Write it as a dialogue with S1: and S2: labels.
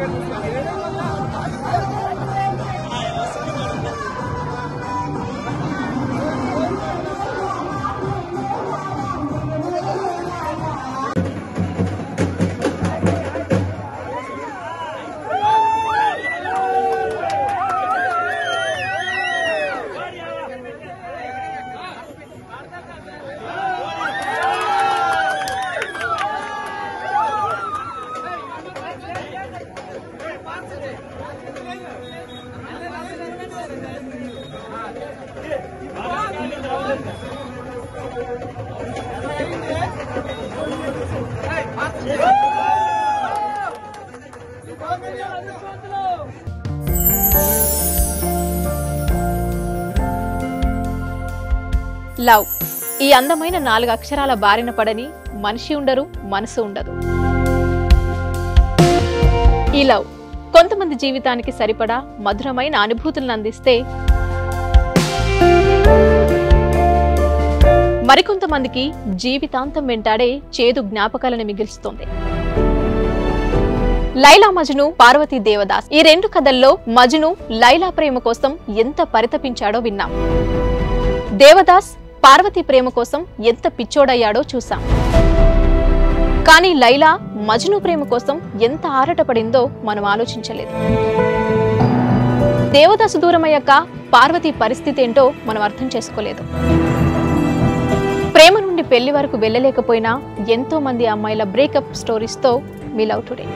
S1: Gracias. Love. ఈ అందమైన నాలుగు అక్షరాల బారిన పడని మనిషి ఉండరు మనసు ఉండదు. ఈ లవ్. కొంతమంది జీవితానికి సరిపడా మధురమైన అనుభూతులను అందిస్తే మరికొంతమందికి జీవితాంతం వెంటాడే చేదు జ్ఞాపకాలను మిగిల్చుతోంది. లైలా మజ్ను పార్వతీ దేవదాస్. ఈ రెండు కథల్లో మజ్ను లైలా ప్రేమ కోసం ఎంత పరితపించాడో విన్నాం. దేవదాస్ పార్వతి ప్రేమ కోసం ఎంత పిచ్చోడయ్యాడో చూసాం కానీ లైలా మజ్ను ప్రేమ కోసం ఎంత ఆరటపడిందో మనం ఆలోచించలేదు. దేవదాసు దూరమయ్యాక పార్వతి పరిస్థితి ఏంటో మనం అర్థం చేసుకోలేదు. ప్రేమ నుండి పెళ్ళి వరకు వెళ్ళలేకపోయినా ఎంతో మంది అమ్మాయిల బ్రేకప్ స్టోరీస్తో మీ లవ్ టుడే